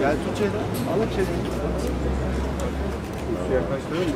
Gel tut şeyden. Alıp şeyden. Yaklaştırır mı?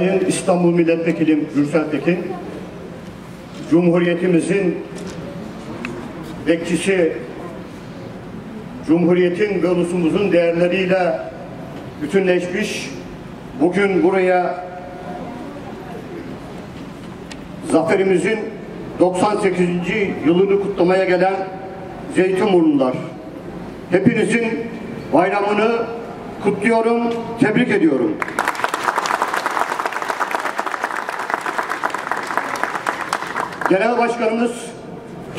Sayın İstanbul Milletvekilim Gürsel Tekin, Cumhuriyetimizin bekçisi, Cumhuriyetin ve ulusumuzun değerleriyle bütünleşmiş, bugün buraya zaferimizin 98. yılını kutlamaya gelen Zeytinburnular. Hepinizin bayramını kutluyorum, tebrik ediyorum. Genel Başkanımız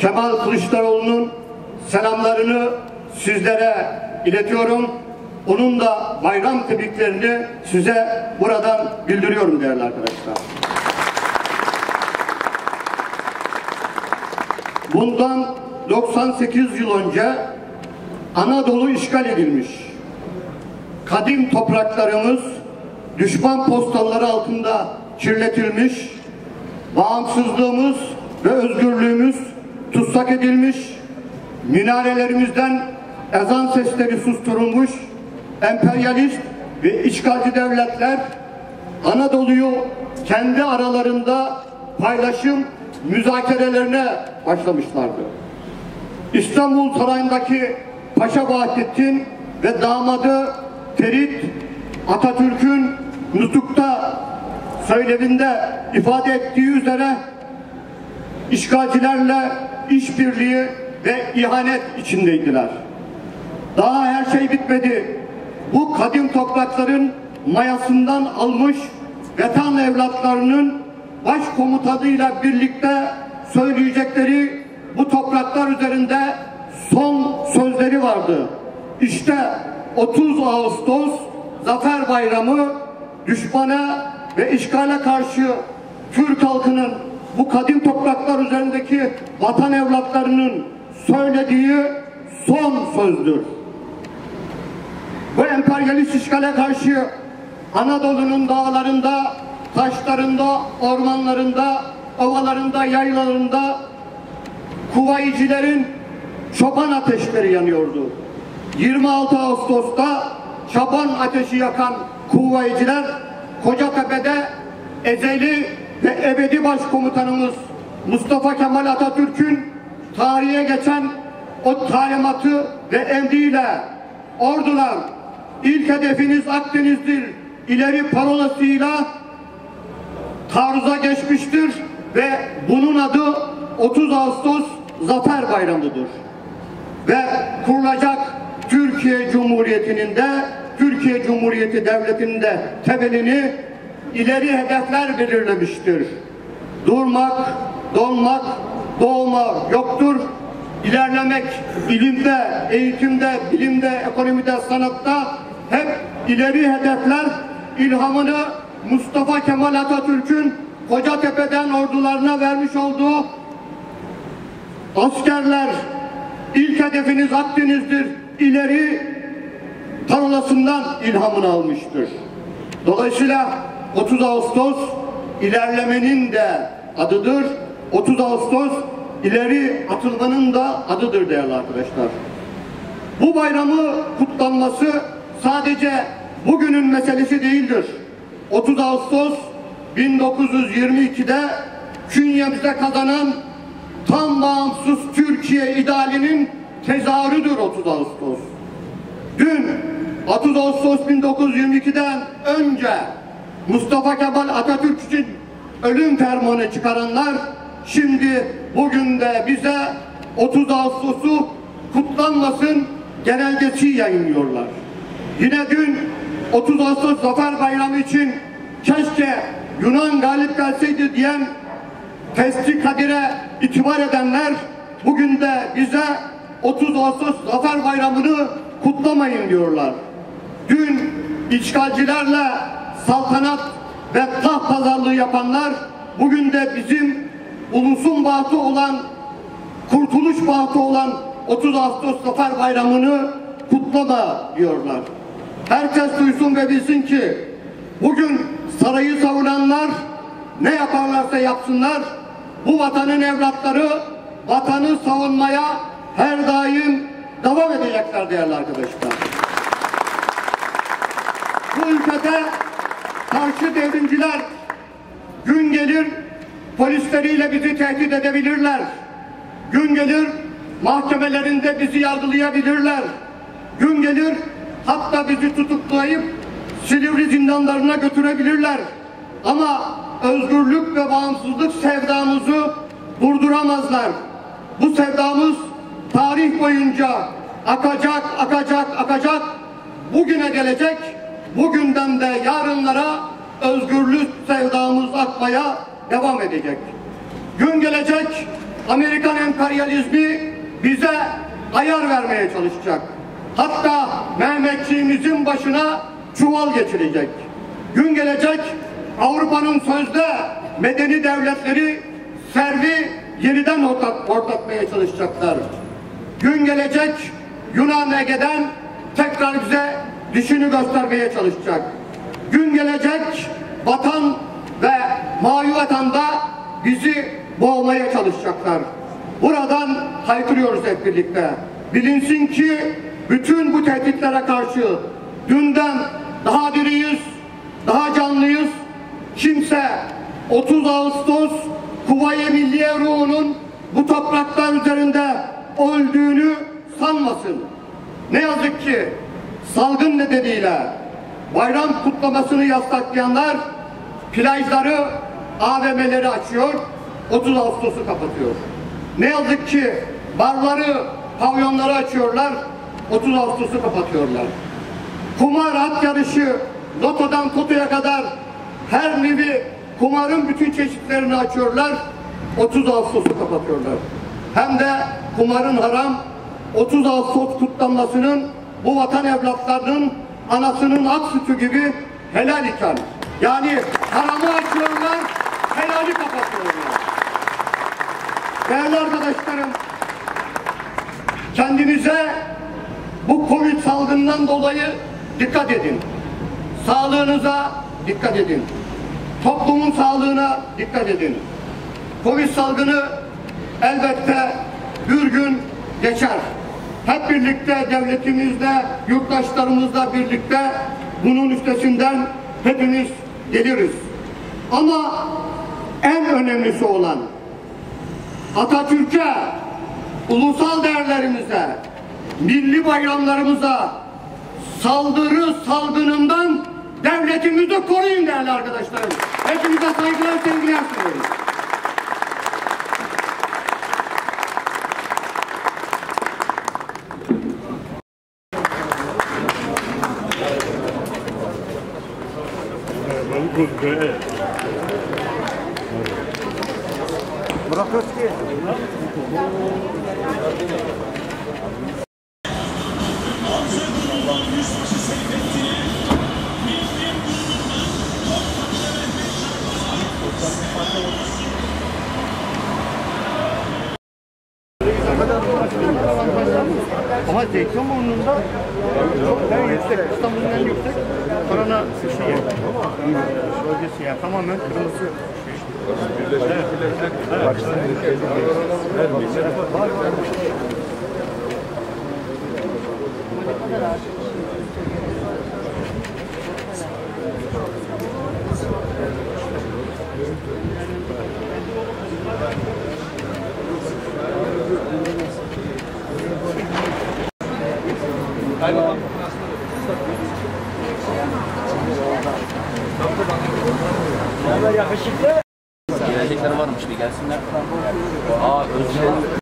Kemal Kılıçdaroğlu'nun selamlarını sizlere iletiyorum. Onun da bayram tebriklerini size buradan bildiriyorum değerli arkadaşlar. Bundan 98 yıl önce Anadolu işgal edilmiş. Kadim topraklarımız düşman postalları altında kirletilmiş. Bağımsızlığımız ve özgürlüğümüz tutsak edilmiş, minarelerimizden ezan sesleri susturulmuş, emperyalist ve işgalci devletler Anadolu'yu kendi aralarında paylaşım müzakerelerine başlamışlardı. İstanbul Sarayı'ndaki Paşa Vahdettin ve damadı Ferit Atatürk'ün nutukta söylevinde ifade ettiği üzere işgalcilerle işbirliği ve ihanet içindeydiler. Daha her şey bitmedi. Bu kadim toprakların mayasından almış vatan evlatlarının başkomutanıyla birlikte söyleyecekleri bu topraklar üzerinde son sözleri vardı. İşte 30 Ağustos Zafer Bayramı düşmana ve işgale karşı Türk halkının bu kadim topraklar üzerindeki vatan evlatlarının söylediği son sözdür. Bu emperyalist işgale karşı Anadolu'nun dağlarında, taşlarında, ormanlarında, ovalarında, yaylalarında kuvayicilerin çoban ateşleri yanıyordu. 26 Ağustos'ta çoban ateşi yakan kuvayiciler Kocatepe'de ezeli ve ebedi başkomutanımız Mustafa Kemal Atatürk'ün tarihe geçen o talimatı ve emriyle ordular ilk hedefiniz Akdeniz'dir ileri parolasıyla taarruza geçmiştir ve bunun adı 30 Ağustos Zafer Bayramı'dır. Ve kurulacak Türkiye Cumhuriyeti'nin de Türkiye Cumhuriyeti Devleti'nin de temelini ileri hedefler belirlemiştir. Durmak, donmak, doğma yoktur. İlerlemek ilimde, eğitimde, bilimde, ekonomide, sanatta hep ileri hedefler ilhamını Mustafa Kemal Atatürk'ün Kocatepe'den ordularına vermiş olduğu askerler ilk hedefiniz Akdeniz'dir ileri parolasından ilhamını almıştır. Dolayısıyla 30 Ağustos ilerlemenin de adıdır. 30 Ağustos ileri atılmanın da adıdır değerli arkadaşlar. Bu bayramı kutlanması sadece bugünün meselesi değildir. 30 Ağustos 1922'de künyemizde kazanan tam bağımsız Türkiye idealinin tezahürüdür 30 Ağustos. Dün 30 Ağustos 1922'den önce Mustafa Kemal Atatürk için ölüm fermanı çıkaranlar şimdi bugün de bize 30 Ağustos'u kutlanmasın genelgesi yayınlıyorlar. Yine dün 30 Ağustos Zafer Bayramı için keşke Yunan galip gelseydi diyen Testi Kadir'e itibar edenler bugün de bize 30 Ağustos Zafer Bayramı'nı kutlamayın diyorlar. Dün işgalcilerle saltanat ve taht pazarlığı yapanlar bugün de bizim ulusun bahtı olan kurtuluş bahtı olan 30 Ağustos Zafer Bayramı'nı kutlama diyorlar. Herkes duysun ve bilsin ki bugün sarayı savunanlar ne yaparlarsa yapsınlar bu vatanın evlatları vatanı savunmaya her daim devam edecekler değerli arkadaşlar. Bu ülkede karşı devrimciler gün gelir polisleriyle bizi tehdit edebilirler. Gün gelir mahkemelerinde bizi yargılayabilirler. Gün gelir hatta bizi tutuklayıp Silivri zindanlarına götürebilirler. Ama özgürlük ve bağımsızlık sevdamızı durduramazlar. Bu sevdamız tarih boyunca akacak, akacak, akacak. Bugüne gelecek, bugünden de yarınlara özgürlük sevdamız akmaya devam edecek. Gün gelecek Amerikan emperyalizmi bize ayar vermeye çalışacak. Hatta Mehmetçiğimizin başına çuval geçirecek. Gün gelecek Avrupa'nın sözde medeni devletleri servi yeniden ortak, ortakmaya çalışacaklar. Gün gelecek Yunan Ege'den tekrar bize dişini göstermeye çalışacak. Gün gelecek vatan ve mavi vatanda bizi boğmaya çalışacaklar. Buradan haykırıyoruz hep birlikte. Bilinsin ki bütün bu tehditlere karşı dünden daha diriyiz, daha canlıyız. Kimse 30 Ağustos Kuvayi Milliye ruhunun bu topraklar üzerinde öldüğünü sanmasın. Ne yazık ki salgın nedeniyle bayram kutlamasını yasaklayanlar plajları, AVM'leri açıyor, 30 Ağustos'u kapatıyor. Ne yazık ki barları, pavyonları açıyorlar, 30 Ağustos'u kapatıyorlar. Kumar at yarışı, lotodan totoya kadar her nevi kumarın bütün çeşitlerini açıyorlar, 30 Ağustos'u kapatıyorlar. Hem de kumarın haram, 30 Ağustos kutlanmasının bu vatan evlatlarının anasının ak sütü gibi helal iken. Yani haramı açıyorlar, helali kapatıyorlar. Değerli arkadaşlarım, kendinize bu Covid salgından dolayı dikkat edin. Sağlığınıza dikkat edin. Toplumun sağlığına dikkat edin. Covid salgını elbette bir gün geçer. Hep birlikte devletimizle, yurttaşlarımızla birlikte bunun üstesinden hepimiz geliriz. Ama en önemlisi olan Atatürk'e, ulusal değerlerimize, milli bayramlarımıza saldırı salgınından devletimizi koruyun değerli arkadaşlarım. Hepinize saygılar, sevgiler sunuyorum. Burak Özki. Ama Zeytinburnu'nda çok en yüksek, İstanbul'un en yüksek korona şeyi, bölgesi yani tamamen kırmızı şey. Gelecekleri varmış bir gelsinler. Aa Özcan.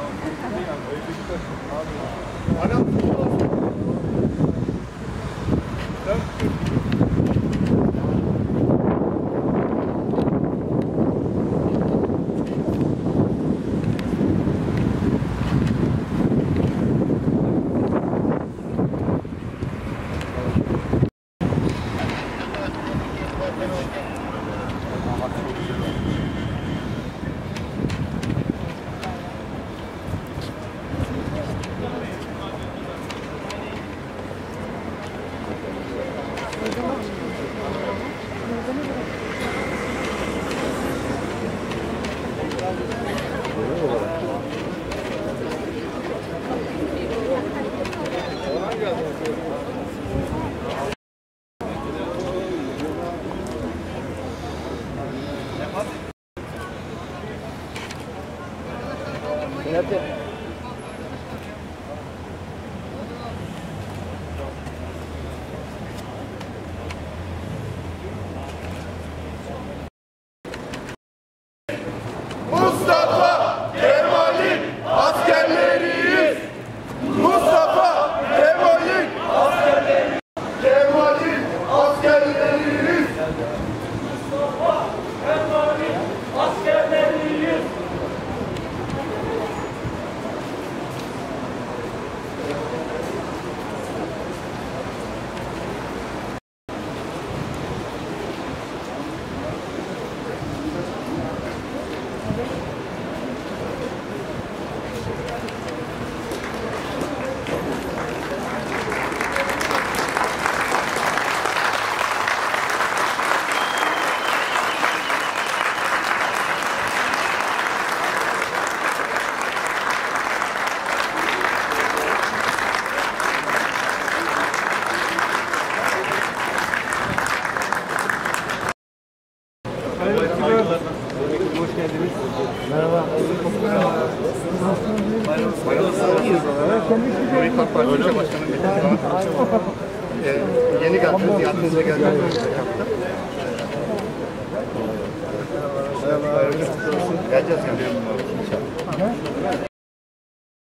Mustafa